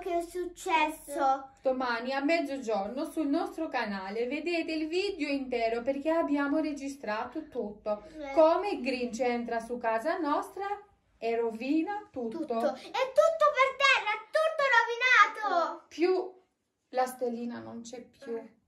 che è successo Domani a mezzogiorno sul nostro canale vedete il video intero perché abbiamo registrato tutto. Come Grinch entra su casa nostra e rovina tutto. tutto è tutto per terra tutto rovinato Più la stellina non c'è più. Eh.